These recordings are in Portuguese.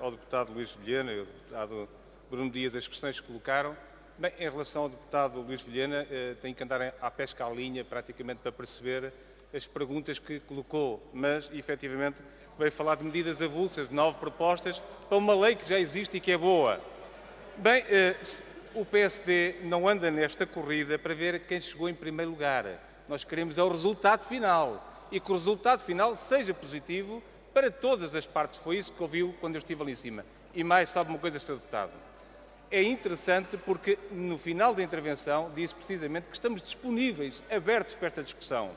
ao deputado Luís Vilhena e ao deputado Bruno Dias as questões que colocaram. Bem, em relação ao deputado Luís Vilhena, eh, tenho que andar à pesca à linha praticamente para perceber as perguntas que colocou, mas efetivamente veio falar de medidas avulsas, de nove propostas, para uma lei que já existe e que é boa. Bem, eh, o PSD não anda nesta corrida para ver quem chegou em primeiro lugar. Nós queremos é o resultado final e que o resultado final seja positivo para todas as partes. Foi isso que ouviu quando eu estive ali em cima. E mais, sabe uma coisa, Sr. Deputado? É interessante porque no final da intervenção disse precisamente que estamos disponíveis, abertos para esta discussão.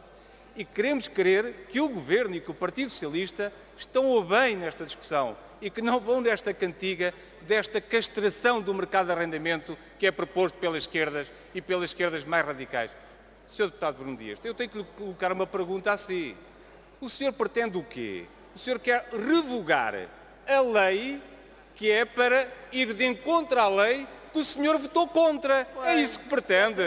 E queremos crer que o Governo e que o Partido Socialista estão a bem nesta discussão e que não vão desta cantiga, desta castração do mercado de arrendamento que é proposto pelas esquerdas e pelas esquerdas mais radicais. Sr. Deputado Bruno Dias, eu tenho que lhe colocar uma pergunta assim. O senhor pretende o quê? O senhor quer revogar a lei que é para ir de encontro à lei que o senhor votou contra. É isso que pretende.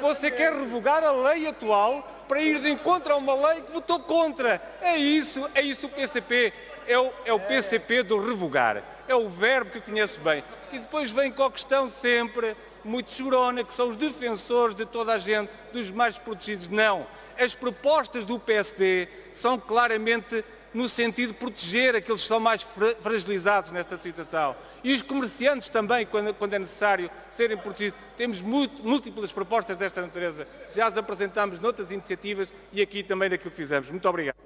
Você quer revogar a lei atual para ir de encontro a uma lei que votou contra. É isso, é isso o PCP. É o, é o PCP do revogar. É o verbo que conhece bem. E depois vem com a questão sempre muito chorona, que são os defensores de toda a gente, dos mais protegidos. Não. As propostas do PSD são claramente no sentido de proteger aqueles que são mais fragilizados nesta situação. E os comerciantes também, quando, é necessário serem protegidos. Temos múltiplas propostas desta natureza. Já as apresentamos noutras iniciativas e aqui também naquilo que fizemos. Muito obrigado.